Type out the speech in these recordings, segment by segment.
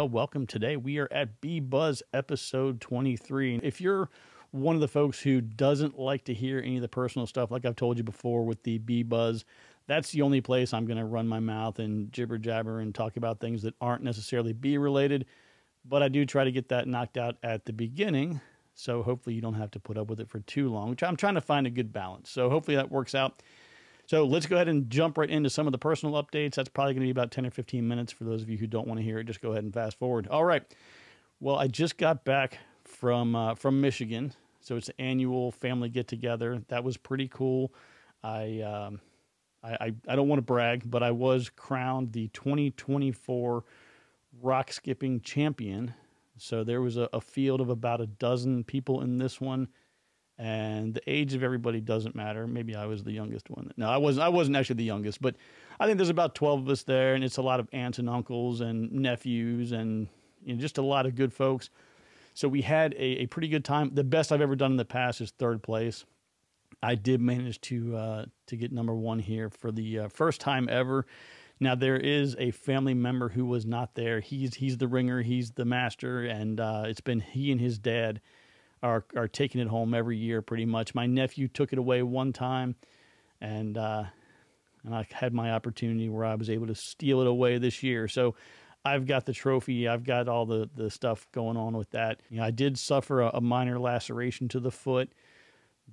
Well, welcome today. We are at Bee Buzz episode 23. If you're one of the folks who doesn't like to hear any of the personal stuff, like I've told you before with the Bee Buzz, that's the only place I'm going to run my mouth and jibber jabber and talk about things that aren't necessarily bee related. But I do try to get that knocked out at the beginning. So hopefully you don't have to put up with it for too long, which I'm trying to find a good balance. So hopefully that works out. So let's go ahead and jump right into some of the personal updates. That's probably going to be about 10 or 15 minutes for those of you who don't want to hear it. Just go ahead and fast forward. All right. Well, I just got back from uh, from Michigan, so it's an annual family get together. That was pretty cool. I, um, I, I I don't want to brag, but I was crowned the 2024 rock skipping champion. So there was a, a field of about a dozen people in this one and the age of everybody doesn't matter. Maybe I was the youngest one. No, I wasn't. I wasn't actually the youngest, but I think there's about twelve of us there, and it's a lot of aunts and uncles and nephews, and you know, just a lot of good folks. So we had a, a, pretty good time. The best I've ever done in the past is third place. I did manage to uh, to get number one here for the uh, first time ever. Now there is a family member who was not there. He's he's the ringer. He's the master, and uh, it's been he and his dad are are taking it home every year pretty much. My nephew took it away one time, and uh, and I had my opportunity where I was able to steal it away this year. So I've got the trophy. I've got all the the stuff going on with that. You know, I did suffer a, a minor laceration to the foot,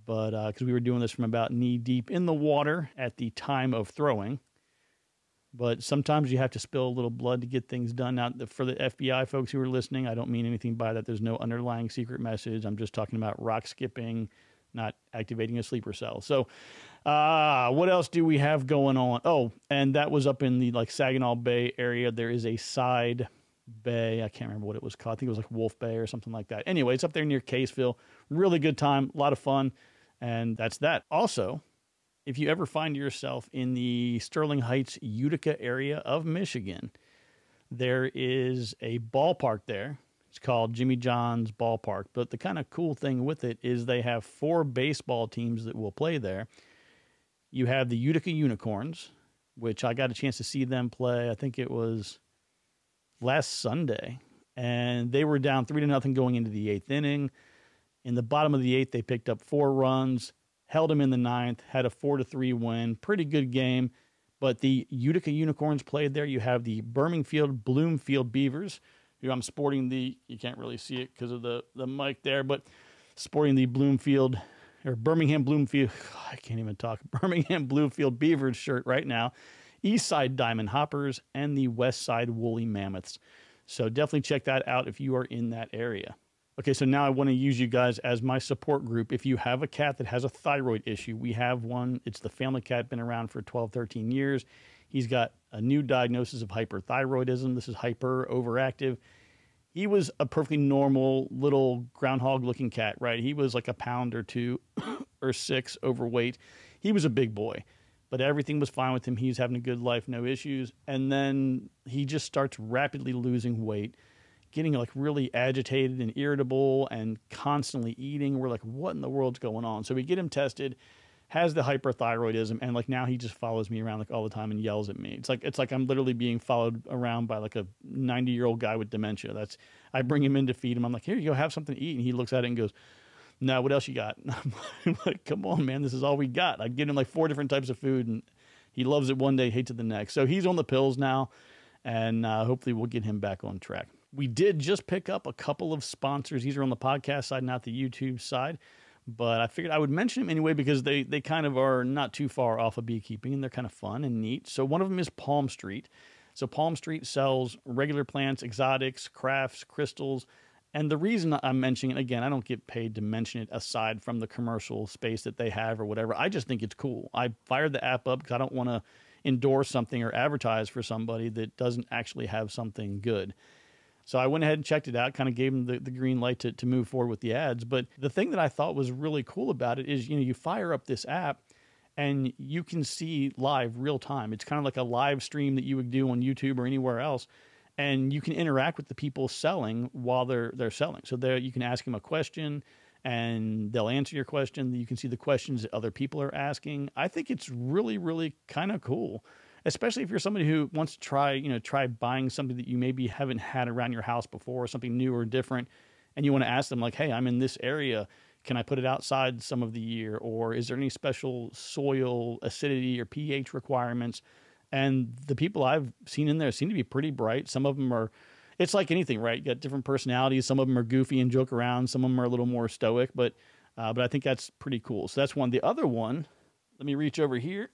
but because uh, we were doing this from about knee deep in the water at the time of throwing. But sometimes you have to spill a little blood to get things done. Now, for the FBI folks who are listening, I don't mean anything by that. There's no underlying secret message. I'm just talking about rock skipping, not activating a sleeper cell. So, uh, what else do we have going on? Oh, and that was up in the like Saginaw Bay area. There is a side bay. I can't remember what it was called. I think it was like Wolf Bay or something like that. Anyway, it's up there near Caseville. Really good time, a lot of fun. And that's that. Also, if you ever find yourself in the Sterling Heights, Utica area of Michigan, there is a ballpark there. It's called Jimmy John's Ballpark. But the kind of cool thing with it is they have four baseball teams that will play there. You have the Utica Unicorns, which I got a chance to see them play. I think it was last Sunday. And they were down three to nothing going into the eighth inning. In the bottom of the eighth, they picked up four runs held them in the ninth, had a four to three win. Pretty good game. But the Utica Unicorns played there. You have the Birmingham Bloomfield Beavers, who I'm sporting the, you can't really see it because of the, the mic there, but sporting the Bloomfield or Birmingham Bloomfield, I can't even talk, Birmingham Bloomfield Beavers shirt right now. East Side Diamond Hoppers and the West Side Woolly Mammoths. So definitely check that out if you are in that area. Okay, so now I want to use you guys as my support group. If you have a cat that has a thyroid issue, we have one. It's the family cat, been around for 12, 13 years. He's got a new diagnosis of hyperthyroidism. This is hyper overactive. He was a perfectly normal little groundhog looking cat, right? He was like a pound or two or six overweight. He was a big boy, but everything was fine with him. He was having a good life, no issues. And then he just starts rapidly losing weight getting like really agitated and irritable and constantly eating. We're like, what in the world's going on? So we get him tested, has the hyperthyroidism, and like now he just follows me around like all the time and yells at me. It's like it's like I'm literally being followed around by like a 90 year old guy with dementia. That's I bring him in to feed him. I'm like, here you go, have something to eat, and he looks at it and goes. No, what else you got? I'm like, come on, man, this is all we got. I give him like four different types of food, and he loves it one day, hates it the next. So he's on the pills now, and uh, hopefully we'll get him back on track. We did just pick up a couple of sponsors. These are on the podcast side, not the YouTube side. But I figured I would mention them anyway because they, they kind of are not too far off of beekeeping and they're kind of fun and neat. So one of them is Palm Street. So Palm Street sells regular plants, exotics, crafts, crystals. And the reason I'm mentioning it again, I don't get paid to mention it aside from the commercial space that they have or whatever. I just think it's cool. I fired the app up because I don't want to endorse something or advertise for somebody that doesn't actually have something good. So I went ahead and checked it out, kind of gave them the, the green light to, to move forward with the ads. But the thing that I thought was really cool about it is, you know, you fire up this app and you can see live real time. It's kind of like a live stream that you would do on YouTube or anywhere else. And you can interact with the people selling while they're they're selling. So there you can ask them a question and they'll answer your question. You can see the questions that other people are asking. I think it's really, really kind of cool especially if you're somebody who wants to try, you know, try buying something that you maybe haven't had around your house before, something new or different, and you want to ask them like, "Hey, I'm in this area. Can I put it outside some of the year, or is there any special soil acidity or pH requirements?" And the people I've seen in there seem to be pretty bright. Some of them are. It's like anything, right? You got different personalities. Some of them are goofy and joke around. Some of them are a little more stoic, but uh, but I think that's pretty cool. So that's one. The other one, let me reach over here.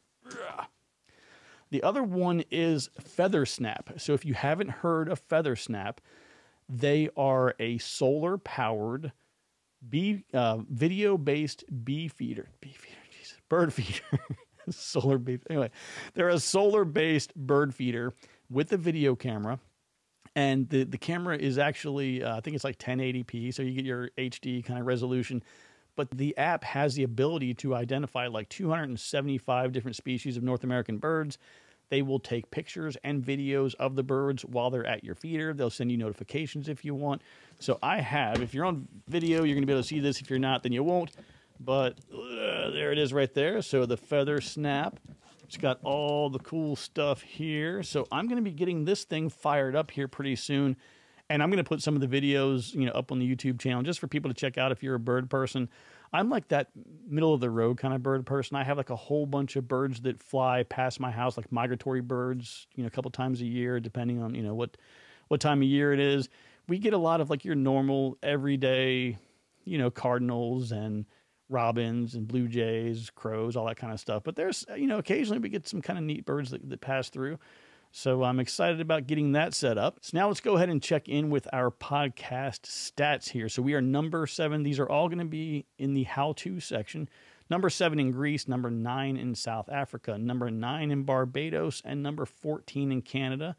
The other one is FeatherSnap. So if you haven't heard of FeatherSnap, they are a solar powered bee uh, video based bee feeder. Bee feeder, Jesus, bird feeder. solar bee. Anyway, they're a solar based bird feeder with a video camera. And the, the camera is actually, uh, I think it's like 1080p. So you get your HD kind of resolution but the app has the ability to identify like 275 different species of North American birds. They will take pictures and videos of the birds while they're at your feeder. They'll send you notifications if you want. So I have, if you're on video, you're going to be able to see this. If you're not, then you won't. But uh, there it is right there. So the FeatherSnap. It's got all the cool stuff here. So I'm going to be getting this thing fired up here pretty soon and I'm going to put some of the videos, you know, up on the YouTube channel just for people to check out if you're a bird person. I'm like that middle of the road kind of bird person. I have like a whole bunch of birds that fly past my house, like migratory birds, you know, a couple times a year, depending on you know what what time of year it is. We get a lot of like your normal everyday, you know, cardinals and robins and blue jays, crows, all that kind of stuff. But there's you know occasionally we get some kind of neat birds that, that pass through. So I'm excited about getting that set up. So now let's go ahead and check in with our podcast stats here. So we are number seven. These are all going to be in the how to section. Number seven in Greece, number nine in South Africa, number nine in Barbados, and number 14 in Canada.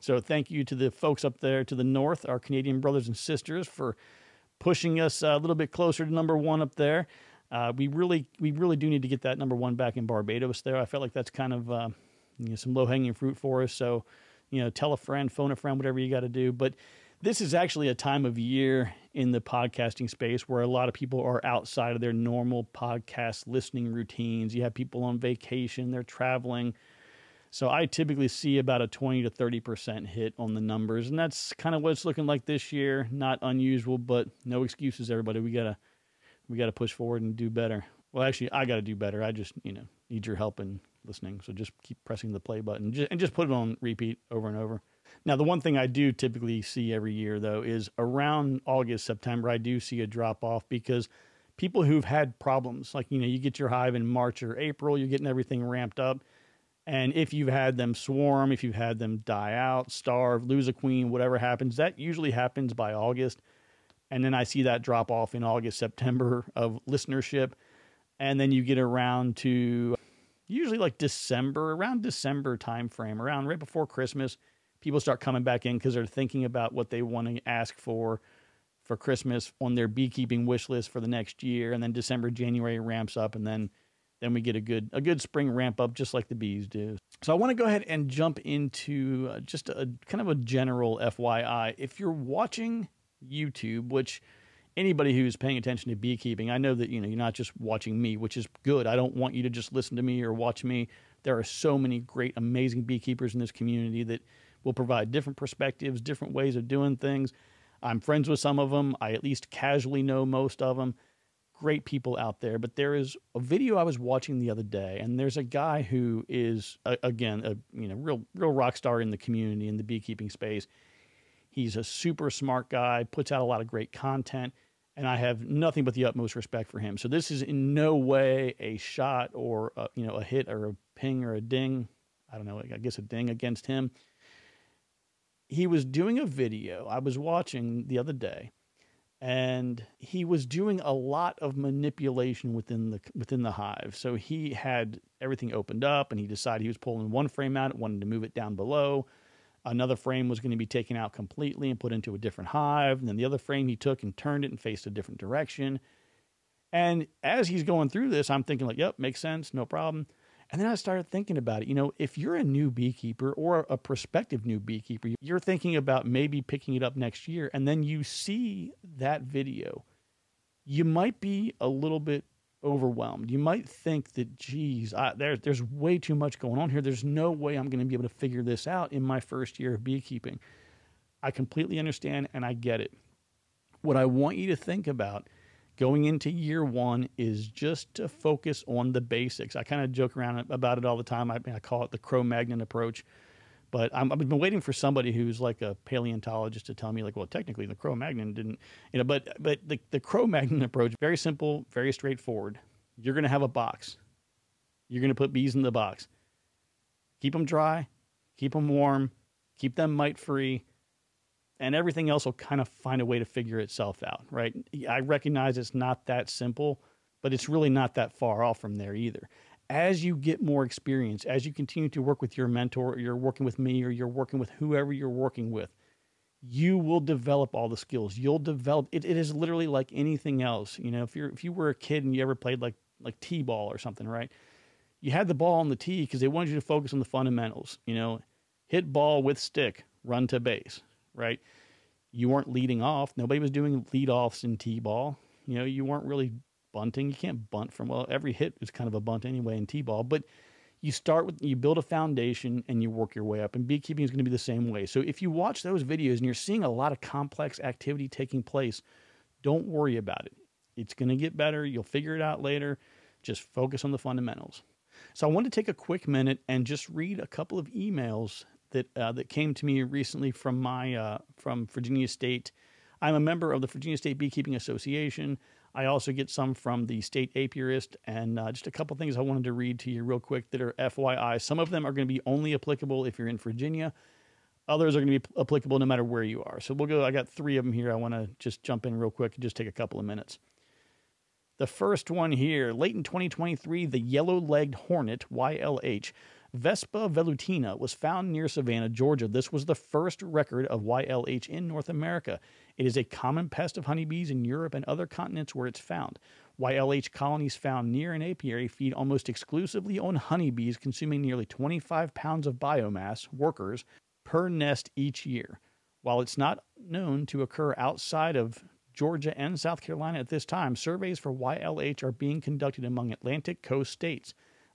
So thank you to the folks up there to the north, our Canadian brothers and sisters, for pushing us a little bit closer to number one up there. Uh, we really, we really do need to get that number one back in Barbados. There, I felt like that's kind of uh, you know, some low hanging fruit for us. So, you know, tell a friend, phone a friend, whatever you got to do. But this is actually a time of year in the podcasting space where a lot of people are outside of their normal podcast listening routines. You have people on vacation, they're traveling. So I typically see about a 20 to 30% hit on the numbers. And that's kind of what it's looking like this year. Not unusual, but no excuses, everybody. We got to we got to push forward and do better. Well, actually, I got to do better. I just, you know, need your help and listening. So just keep pressing the play button and just put it on repeat over and over. Now, the one thing I do typically see every year, though, is around August, September, I do see a drop off because people who've had problems, like, you know, you get your hive in March or April, you're getting everything ramped up. And if you've had them swarm, if you've had them die out, starve, lose a queen, whatever happens, that usually happens by August. And then I see that drop off in August, September of listenership. And then you get around to usually like December, around December time frame, around right before Christmas, people start coming back in because they're thinking about what they want to ask for for Christmas on their beekeeping wish list for the next year, and then December, January ramps up, and then then we get a good a good spring ramp up just like the bees do. So I want to go ahead and jump into uh, just a kind of a general FYI. If you're watching YouTube, which anybody who's paying attention to beekeeping, I know that you know you're not just watching me, which is good. I don't want you to just listen to me or watch me. There are so many great, amazing beekeepers in this community that will provide different perspectives, different ways of doing things. I'm friends with some of them. I at least casually know most of them. Great people out there. But there is a video I was watching the other day, and there's a guy who is again a you know real real rock star in the community in the beekeeping space. He's a super smart guy, puts out a lot of great content and I have nothing but the utmost respect for him. So this is in no way a shot or a, you know a hit or a ping or a ding. I don't know. I guess a ding against him. He was doing a video I was watching the other day, and he was doing a lot of manipulation within the within the hive. So he had everything opened up, and he decided he was pulling one frame out, wanted to move it down below Another frame was going to be taken out completely and put into a different hive. And then the other frame he took and turned it and faced a different direction. And as he's going through this, I'm thinking, like, yep, makes sense, no problem. And then I started thinking about it. You know, if you're a new beekeeper or a prospective new beekeeper, you're thinking about maybe picking it up next year, and then you see that video, you might be a little bit overwhelmed. You might think that, geez, I, there, there's way too much going on here. There's no way I'm going to be able to figure this out in my first year of beekeeping. I completely understand and I get it. What I want you to think about going into year one is just to focus on the basics. I kind of joke around about it all the time. I, I call it the Cro Magnon approach. But i have been waiting for somebody who's like a paleontologist to tell me, like, well, technically the Cro-Magnon didn't, you know. But but the the Cro-Magnon approach very simple, very straightforward. You're going to have a box. You're going to put bees in the box. Keep them dry, keep them warm, keep them mite free, and everything else will kind of find a way to figure itself out, right? I recognize it's not that simple, but it's really not that far off from there either. As you get more experience, as you continue to work with your mentor, or you're working with me, or you're working with whoever you're working with, you will develop all the skills. You'll develop it, it is literally like anything else. You know, if you're if you were a kid and you ever played like like T ball or something, right? You had the ball on the tee because they wanted you to focus on the fundamentals, you know, hit ball with stick, run to base, right? You weren't leading off. Nobody was doing lead offs in T ball. You know, you weren't really bunting. You can't bunt from, well, every hit is kind of a bunt anyway in T ball, but you start with, you build a foundation and you work your way up. And beekeeping is going to be the same way. So if you watch those videos and you're seeing a lot of complex activity taking place, don't worry about it. It's going to get better. You'll figure it out later. Just focus on the fundamentals. So I want to take a quick minute and just read a couple of emails that uh, that came to me recently from my uh, from Virginia State. I'm a member of the Virginia State Beekeeping Association. I also get some from the State Apiarist, and uh, just a couple things I wanted to read to you real quick that are FYI. Some of them are going to be only applicable if you're in Virginia. Others are going to be applicable no matter where you are. So we'll go. I got three of them here. I want to just jump in real quick and just take a couple of minutes. The first one here, late in 2023, the yellow legged hornet, YLH, Vespa velutina was found near Savannah, Georgia. This was the first record of YLH in North America. It is a common pest of honeybees in Europe and other continents where it's found. YLH colonies found near an apiary feed almost exclusively on honeybees, consuming nearly 25 pounds of biomass, workers, per nest each year. While it's not known to occur outside of Georgia and South Carolina at this time, surveys for YLH are being conducted among Atlantic coast states.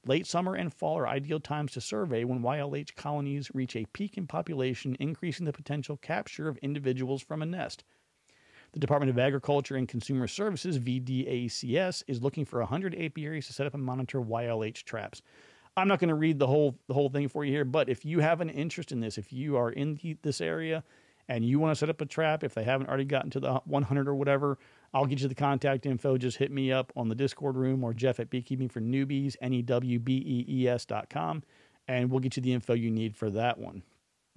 Late summer and fall are ideal times to survey when YLH colonies reach a peak in population, increasing the potential capture of individuals from a nest. The Department of Agriculture and Consumer Services, VDACS, is looking for 100 apiaries to set up and monitor YLH traps. I'm not going to read the whole the whole thing for you here, but if you have an interest in this, if you are in the, this area and you want to set up a trap, if they haven't already gotten to the 100 or whatever, I'll get you the contact info. Just hit me up on the Discord room or Jeff at Beekeeping for Newbees, N E W B E E S dot com, and we'll get you the info you need for that one.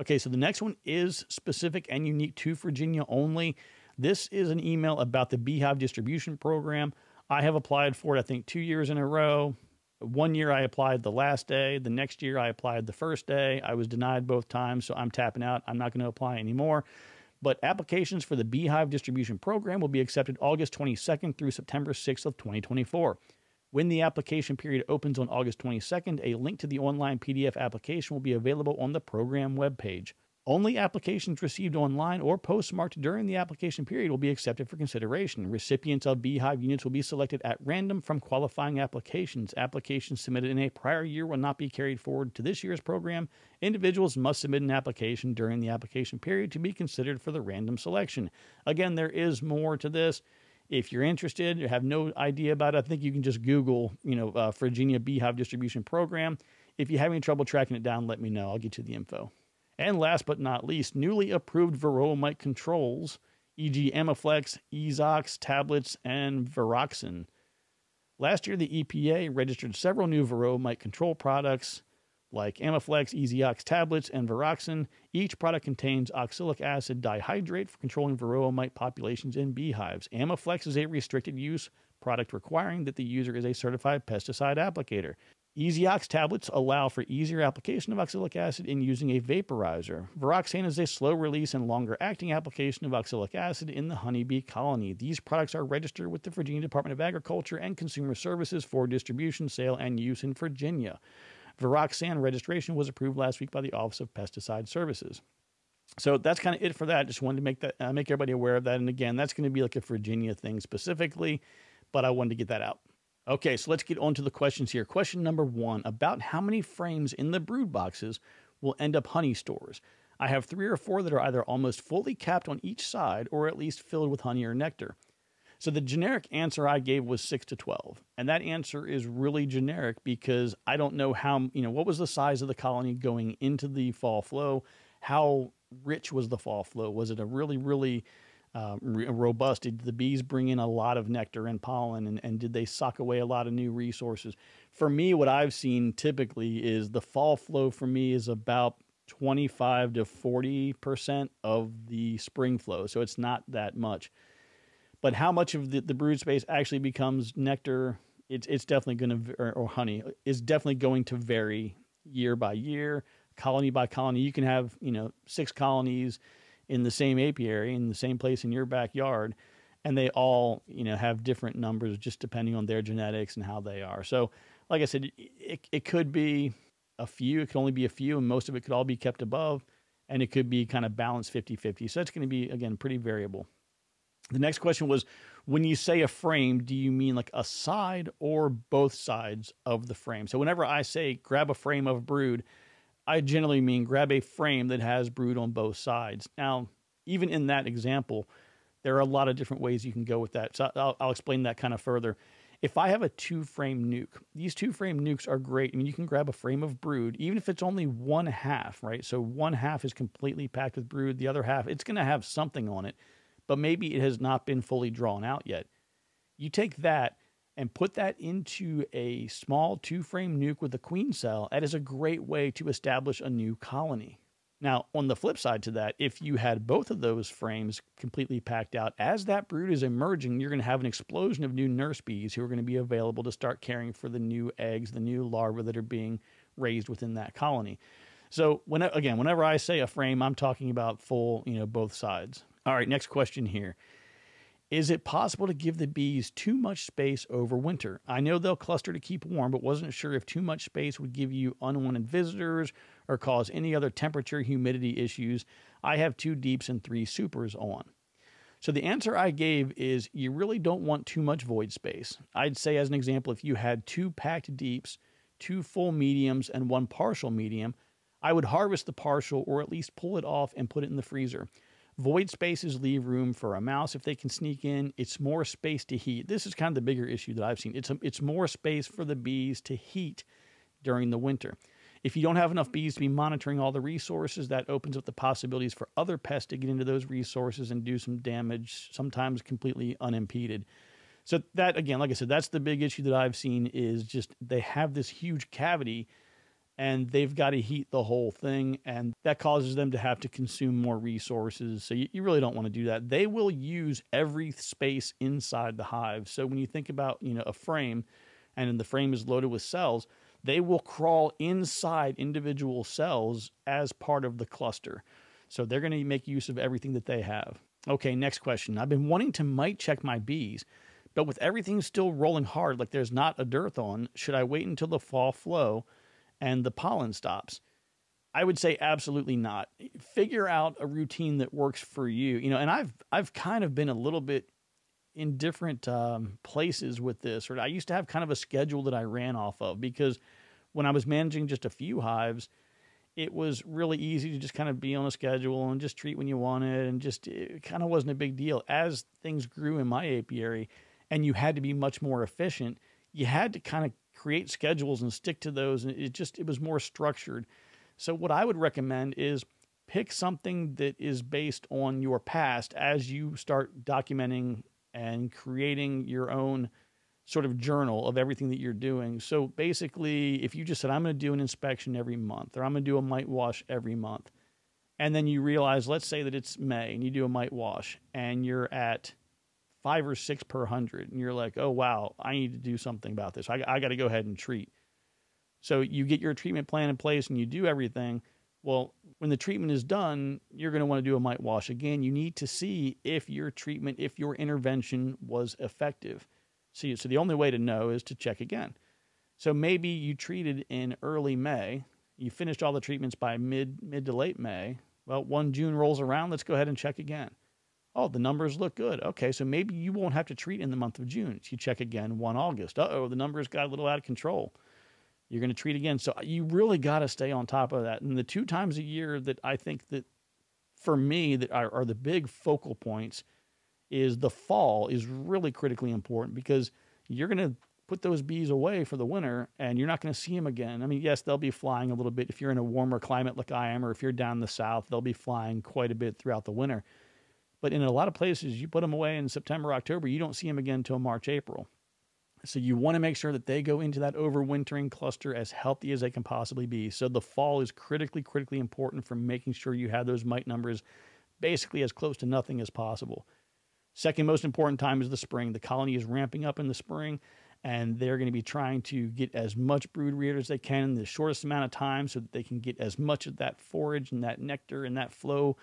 Okay, so the next one is specific and unique to Virginia only. This is an email about the Beehive Distribution Program. I have applied for it, I think, two years in a row. One year I applied the last day. The next year I applied the first day. I was denied both times, so I'm tapping out. I'm not going to apply anymore. But applications for the Beehive Distribution Program will be accepted August 22nd through September 6th of 2024. When the application period opens on August 22nd, a link to the online PDF application will be available on the program webpage. Only applications received online or postmarked during the application period will be accepted for consideration. Recipients of Beehive units will be selected at random from qualifying applications. Applications submitted in a prior year will not be carried forward to this year's program. Individuals must submit an application during the application period to be considered for the random selection. Again, there is more to this. If you're interested, you have no idea about it, I think you can just Google, you know, uh, Virginia Beehive Distribution Program. If you have any trouble tracking it down, let me know. I'll get you the info. And last but not least, newly approved varroa mite controls, e.g., Amiflex, Ezox tablets, and VarroxSan. Last year, the EPA registered several new varroa mite control products like Amiflex, Ezox tablets, and VarroxSan. Each product contains oxalic acid dihydrate for controlling varroa mite populations in beehives. Amiflex is a restricted use product requiring that the user is a certified pesticide applicator. Ezox tablets allow for easier application of oxalic acid in using a vaporizer. VarroxSan is a slow release and longer acting application of oxalic acid in the honeybee colony. These products are registered with the Virginia Department of Agriculture and Consumer Services for distribution, sale, and use in Virginia. VarroxSan registration was approved last week by the Office of Pesticide Services. So that's kind of it for that. Just wanted to make that uh, make everybody aware of that. And again, that's going to be like a Virginia thing specifically, but I wanted to get that out. Okay, so let's get on to the questions here. Question number one about how many frames in the brood boxes will end up honey stores. I have three or four that are either almost fully capped on each side or at least filled with honey or nectar. So the generic answer I gave was 6 to 12. And that answer is really generic because I don't know how, you know, what was the size of the colony going into the fall flow? How rich was the fall flow? Was it a really, really uh, robust? Did the bees bring in a lot of nectar and pollen and, and did they suck away a lot of new resources? For me, what I've seen typically is the fall flow for me is about 25 to 40% of the spring flow. So it's not that much. But how much of the, the brood space actually becomes nectar, it's, it's definitely going to, or, or honey, is definitely going to vary year by year, colony by colony. You can have, you know, six colonies in the same apiary in the same place in your backyard and they all you know have different numbers just depending on their genetics and how they are. So like i said it, it could be a few it could only be a few and most of it could all be kept above and it could be kind of balanced 50-50 so it's going to be again pretty variable. The next question was when you say a frame, do you mean like a side or both sides of the frame? So whenever I say grab a frame of brood, I generally mean grab a frame that has brood on both sides. Now, even in that example, there are a lot of different ways you can go with that. So I'll, I'll explain that kind of further. If I have a two frame nuc, these two frame nucs are great. I mean, you can grab a frame of brood, even if it's only one half, right? So one half is completely packed with brood, the other half, it's going to have something on it but maybe it has not been fully drawn out yet. You take that and put that into a small two frame nuc with a queen cell. That is a great way to establish a new colony. Now, on the flip side to that, if you had both of those frames completely packed out, as that brood is emerging, you're going to have an explosion of new nurse bees who are going to be available to start caring for the new eggs, the new larvae that are being raised within that colony. So, when, again, whenever I say a frame, I'm talking about full, you know, both sides. All right, next question here. Is it possible to give the bees too much space over winter? I know they'll cluster to keep warm, but wasn't sure if too much space would give you unwanted visitors or cause any other temperature humidity issues. I have two deeps and three supers on. So the answer I gave is you really don't want too much void space. I'd say, as an example, if you had two packed deeps, two full mediums, and one partial medium, I would harvest the partial or at least pull it off and put it in the freezer. Void spaces leave room for a mouse if they can sneak in. It's more space to heat. This is kind of the bigger issue that I've seen. It's a, it's more space for the bees to heat during the winter. If you don't have enough bees to be monitoring all the resources, that opens up the possibilities for other pests to get into those resources and do some damage, sometimes completely unimpeded. So that again, like I said, that's the big issue that I've seen is just they have this huge cavity and they've got to heat the whole thing and that causes them to have to consume more resources. So you, you, really don't want to do that. They will use every space inside the hive. So when you think about you know a frame and the frame is loaded with cells they will crawl inside individual cells as part of the cluster. So they're going to make use of everything that they have. Okay next question. I've been wanting to mite check my bees but with everything still rolling hard like there's not a dearth on should i wait until the fall flow and the pollen stops? I would say absolutely not. Figure out a routine that works for you. You know, and I've I've kind of been a little bit in different um, places with this. Or I used to have kind of a schedule that I ran off of because when I was managing just a few hives, it was really easy to just kind of be on a schedule and just treat when you wanted, and just it kind of wasn't a big deal. As things grew in my apiary, and you had to be much more efficient, you had to kind of create schedules and stick to those. And it just, it was more structured. So, what I would recommend is pick something that is based on your past as you start documenting and creating your own sort of journal of everything that you're doing. So basically, if you just said, I'm going to do an inspection every month or I'm going to do a mite wash every month, and then you realize, let's say that it's May and you do a mite wash and you're at five or six per hundred, and you're like, oh wow, I need to do something about this. I, I got to go ahead and treat. So you get your treatment plan in place and you do everything. Well, when the treatment is done, you're going to want to do a mite wash again. You need to see if your treatment, if your intervention was effective. See, so the only way to know is to check again. So maybe you treated in early May, you finished all the treatments by mid mid to late May. Well, one June rolls around, let's go ahead and check again. Oh, the numbers look good. Okay, so maybe you won't have to treat in the month of June. So you check again 1 August. Uh oh, the numbers got a little out of control. You're going to treat again. So you really got to stay on top of that. And the two times a year that I think that for me that are, are the big focal points is the fall is really critically important because you're going to put those bees away for the winter and you're not going to see them again. I mean, yes, they'll be flying a little bit if you're in a warmer climate like I am, or if you're down the south, they'll be flying quite a bit throughout the winter. But in a lot of places, you put them away in September, October, you don't see them again until March, April. So you want to make sure that they go into that overwintering cluster as healthy as they can possibly be. So the fall is critically, critically important for making sure you have those mite numbers basically as close to nothing as possible. Second most important time is the spring. The colony is ramping up in the spring and they're going to be trying to get as much brood reared as they can in the shortest amount of time so that they can get as much of that forage and that nectar and that flow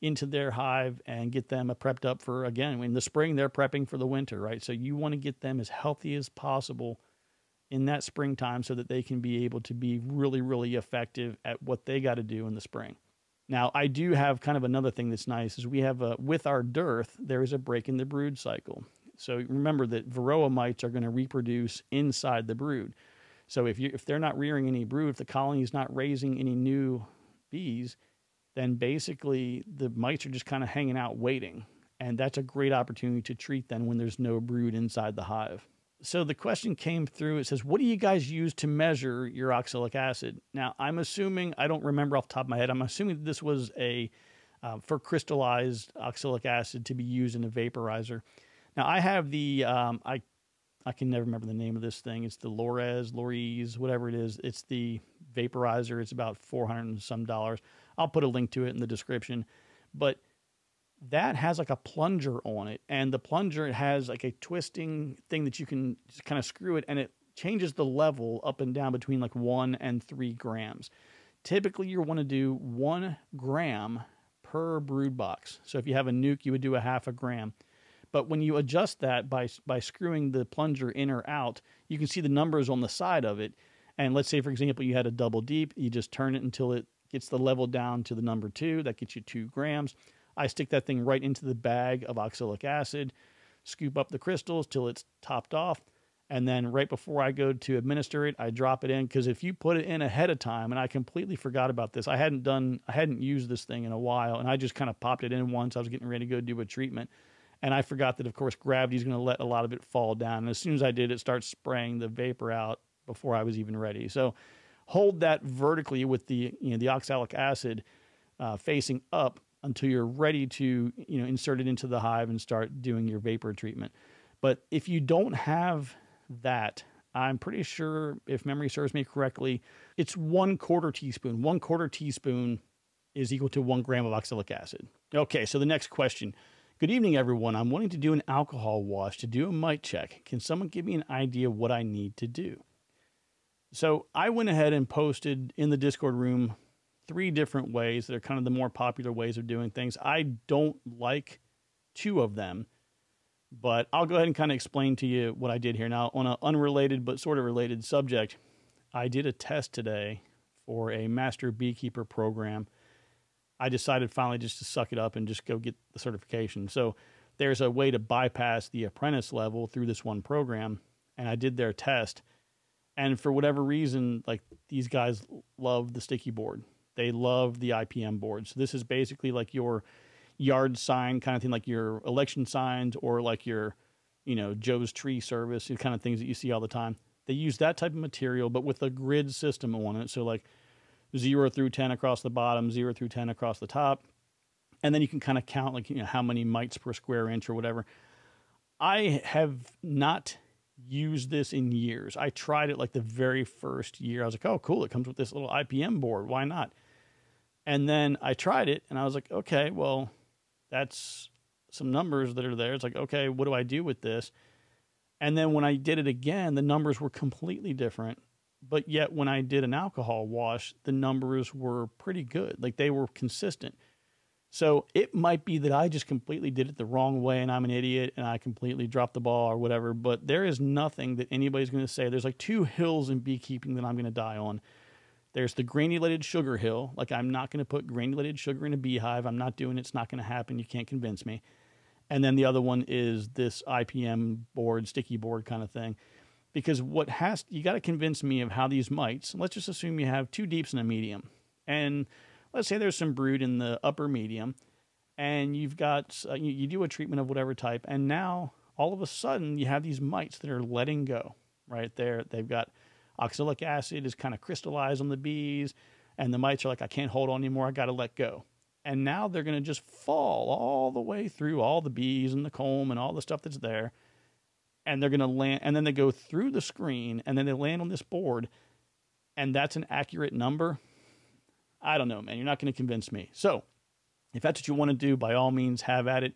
into their hive and get them prepped up for again in the spring they're prepping for the winter right? So you want to get them as healthy as possible in that springtime so that they can be able to be really really effective at what they got to do in the spring. Now i do have kind of another thing that's nice is we have a with our dearth there is a break in the brood cycle. So remember that varroa mites are going to reproduce inside the brood. So if you if they're not rearing any brood, if the colony is not raising any new bees, then basically the mites are just kind of hanging out waiting. And that's a great opportunity to treat them when there's no brood inside the hive. So the question came through. It says, What do you guys use to measure your oxalic acid? Now, I'm assuming, I don't remember off the top of my head, I'm assuming this was a uh, for crystallized oxalic acid to be used in a vaporizer. Now I have the um, I I can never remember the name of this thing. It's the Lores, Lores, whatever it is. It's the vaporizer. It's about four hundred and some dollars. I'll put a link to it in the description. But that has like a plunger on it, and the plunger has like a twisting thing that you can kind of screw it, and it changes the level up and down between like one and three grams. Typically, you want to do one gram per brood box. So if you have a nuc, you would do a half a gram. But when you adjust that by by screwing the plunger in or out, you can see the numbers on the side of it. And let's say, for example, you had a double deep, you just turn it until it gets the level down to the number two. That gets you two grams. I stick that thing right into the bag of oxalic acid, scoop up the crystals till it's topped off, and then right before I go to administer it, I drop it in because if you put it in ahead of time, and I completely forgot about this, I hadn't done, I hadn't used this thing in a while, and I just kind of popped it in once. I was getting ready to go do a treatment and I forgot that, of course, gravity is going to let a lot of it fall down. And as soon as I did, it starts spraying the vapor out before I was even ready. So hold that vertically with the you know the oxalic acid uh, facing up until you're ready to you know insert it into the hive and start doing your vapor treatment. But if you don't have that, I'm pretty sure, if memory serves me correctly, it's one quarter teaspoon. One quarter teaspoon is equal to one gram of oxalic acid. Okay, so the next question Good evening, everyone. I'm wanting to do an alcohol wash to do a mite check. Can someone give me an idea what I need to do? So I went ahead and posted in the Discord room three different ways that are kind of the more popular ways of doing things. I don't like two of them, but I'll go ahead and kind of explain to you what I did here. Now, on an unrelated but sort of related subject, I did a test today for a master beekeeper program I decided finally just to suck it up and just go get the certification. So there's a way to bypass the apprentice level through this one program. And I did their test. And for whatever reason, like these guys love the sticky board. They love the IPM board. So this is basically like your yard sign kind of thing, like your election signs or like your, you know, Joe's tree service, the kind of things that you see all the time. They use that type of material, but with a grid system on it. So like zero through 10 across the bottom, zero through 10 across the top. And then you can kind of count like, you know, how many mites per square inch or whatever. I have not used this in years. I tried it like the very first year. I was like, oh, cool. It comes with this little IPM board. Why not? And then I tried it and I was like, okay, well, that's some numbers that are there. It's like, okay, what do I do with this? And then when I did it again, the numbers were completely different but yet when I did an alcohol wash, the numbers were pretty good. Like they were consistent. So it might be that I just completely did it the wrong way and I'm an idiot and I completely dropped the ball or whatever. But there is nothing that anybody's going to say. There's like two hills in beekeeping that I'm going to die on. There's the granulated sugar hill. Like I'm not going to put granulated sugar in a beehive. I'm not doing it. It's not going to happen. You can't convince me. and then the other one is this IPM board, sticky board kind of thing. Because what has you got to convince me of how these mites. Let's just assume you have two deeps and a medium, and let's say there's some brood in the upper medium, and you've got uh, you, you do a treatment of whatever type, and now all of a sudden you have these mites that are letting go. Right there, they've got oxalic acid is kind of crystallized on the bees, and the mites are like, I can't hold on anymore. I got to let go and now they're going to just fall all the way through all the bees and the comb and all the stuff that's there and they're going to land and then they go through the screen and then they land on this board and that's an accurate number i don't know man you're not going to convince me so if that's what you want to do by all means have at it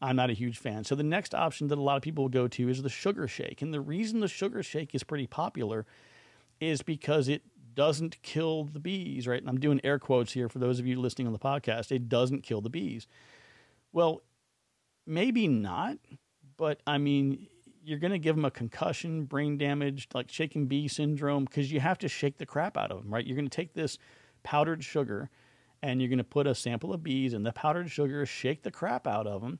i'm not a huge fan so the next option that a lot of people will go to is the sugar shake and the reason the sugar shake is pretty popular is because it doesn't kill the bees, right? And I'm doing air quotes here for those of you listening on the podcast. It doesn't kill the bees. Well, maybe not, but I mean, you're going to give them a concussion, brain damage, like shaking bee syndrome, because you have to shake the crap out of them, right? You're going to take this powdered sugar and you're going to put a sample of bees in the powdered sugar, shake the crap out of them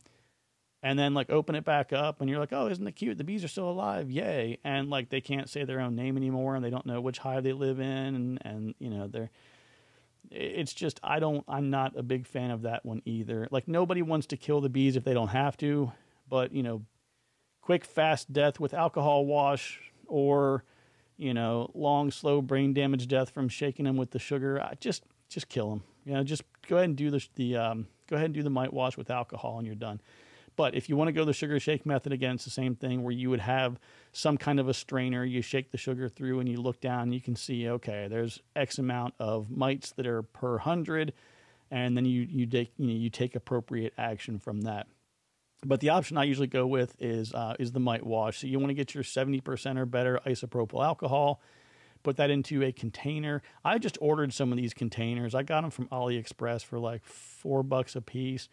and then like open it back up and you're like oh isn't it cute? The bees are still alive. Yay. And like they can't say their own name anymore and they don't know which hive they live in and and you know they're it's just i don't i'm not a big fan of that one either. Like nobody wants to kill the bees if they don't have to but you know quick fast death with alcohol wash or you know long slow brain damage death from shaking them with the sugar just just kill them you know just go ahead and do the the um, go ahead and do the mite wash with alcohol and you're done but if you want to go the sugar shake method, again, it's the same thing where you would have some kind of a strainer. You shake the sugar through and you look down and you can see, okay, there's X amount of mites that are per hundred. And then you, you, take, you, know, you take appropriate action from that. But the option I usually go with is uh, is the mite wash. So you want to get your 70% or better isopropyl alcohol, put that into a container. I just ordered some of these containers. I got them from AliExpress for like four bucks a piece,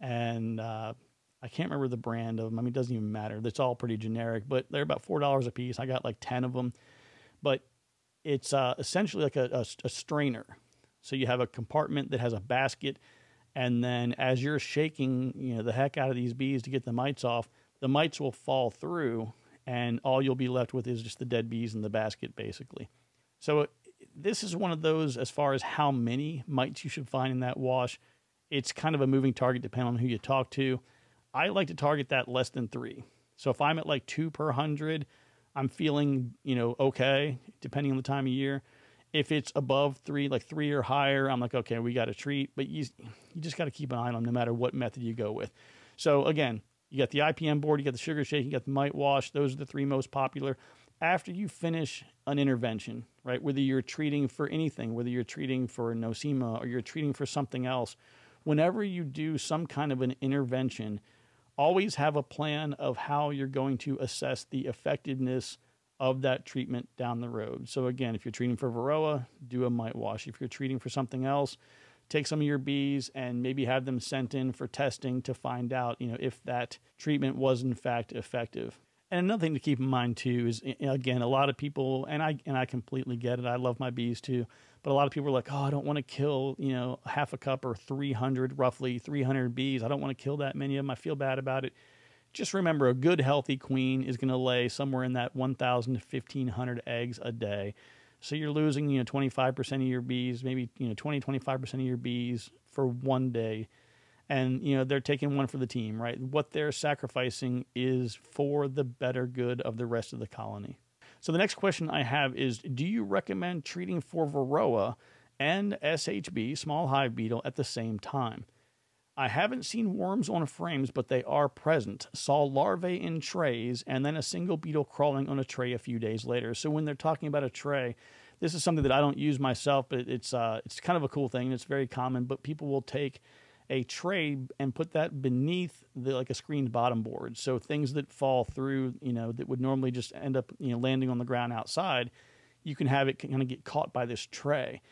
and uh, I can't remember the brand of them. I mean, it doesn't even matter. It's all pretty generic, but they're about four dollars a piece. I got like ten of them, but it's uh, essentially like a, a, a strainer. So you have a compartment that has a basket, and then as you're shaking, you know, the heck out of these bees to get the mites off, the mites will fall through, and all you'll be left with is just the dead bees in the basket, basically. So uh, this is one of those as far as how many mites you should find in that wash. It's kind of a moving target depending on who you talk to. I like to target that less than three. So if I'm at like two per hundred, I'm feeling, you know, okay, depending on the time of year. If it's above three, like three or higher, I'm like, okay, we got to treat. But you, you just got to keep an eye on them no matter what method you go with. So again, you got the IPM board, you got the sugar shake, you got the mite wash. Those are the three most popular. After you finish an intervention, right, whether you're treating for anything, whether you're treating for nosema or you're treating for something else, whenever you do some kind of an intervention, always have a plan of how you're going to assess the effectiveness of that treatment down the road. So again, if you're treating for varroa, do a mite wash. If you're treating for something else, take some of your bees and maybe have them sent in for testing to find out, you know, if that treatment was in fact effective. And another thing to keep in mind too is again, a lot of people and I and I completely get it. I love my bees too. But a lot of people are like, oh, I don't want to kill, you know, half a cup or 300, roughly 300 bees. I don't want to kill that many of them. I feel bad about it. Just remember, a good, healthy queen is going to lay somewhere in that 1,000 to 1,500 eggs a day. So you're losing, you know, 25% of your bees, maybe, you know, 20, 25% of your bees for one day. And, you know, they're taking one for the team, right? What they're sacrificing is for the better good of the rest of the colony. So the next question I have is Do you recommend treating for Varroa and SHB, small hive beetle, at the same time? I haven't seen worms on frames, but they are present. Saw larvae in trays and then a single beetle crawling on a tray a few days later. So when they're talking about a tray, this is something that I don't use myself, but it's uh, it's kind of a cool thing. It's very common, but people will take a tray and put that beneath the like a screened bottom board. So things that fall through, you know, that would normally just end up, you know, landing on the ground outside, you can have it kind of get caught by this tray.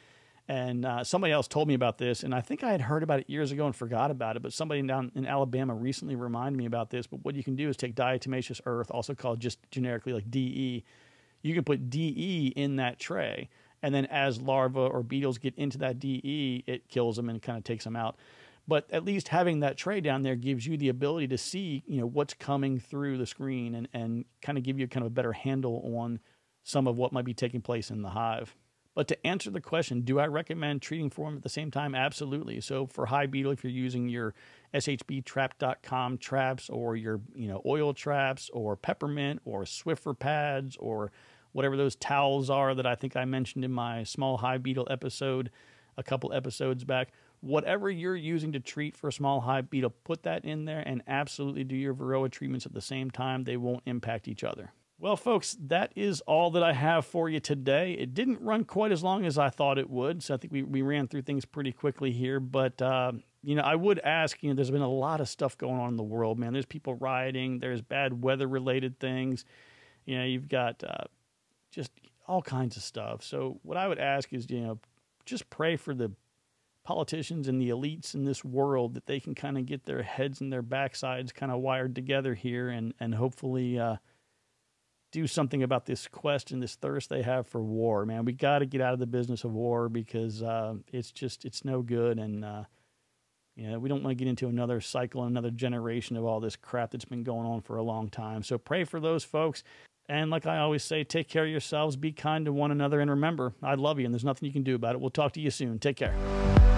And uh, somebody else told me about this, and I think I had heard about it years ago and forgot about it. But somebody down in Alabama recently reminded me about this. But what you can do is take diatomaceous earth, also called just generically like DE. You can put DE in that tray, and then as larvae or beetles get into that DE, it kills them and kind of takes them out. But at least having that tray down there gives you the ability to see, you know, what's coming through the screen and, and kind of give you kind of a better handle on some of what might be taking place in the hive. But to answer the question, do I recommend treating for them at the same time? Absolutely. So for hive beetle, if you're using your shbtrap.com traps or your you know oil traps or peppermint or Swiffer pads or whatever those towels are that I think I mentioned in my small hive beetle episode a couple episodes back. Whatever you're using to treat for a small hive beetle, put that in there and absolutely do your Varroa treatments at the same time. They won't impact each other. Well, folks, that is all that I have for you today. It didn't run quite as long as I thought it would, so I think we, we ran through things pretty quickly here. But, uh, you know, I would ask, you know, there's been a lot of stuff going on in the world, man. There's people rioting, there's bad weather related things. You know, you've got uh, just all kinds of stuff. So, what I would ask is, you know, just pray for the politicians and the elites in this world that they can kind of get their heads and their backsides kind of wired together here and, and hopefully, uh, do something about this quest and this thirst they have for war, man. We got to get out of the business of war because uh, it's just it's no good, and uh, you know we don't want to get into another cycle, another generation of all this crap that's been going on for a long time. So pray for those folks, and like I always say, take care of yourselves, be kind to one another, and remember, I love you, and there's nothing you can do about it. We'll talk to you soon. Take care.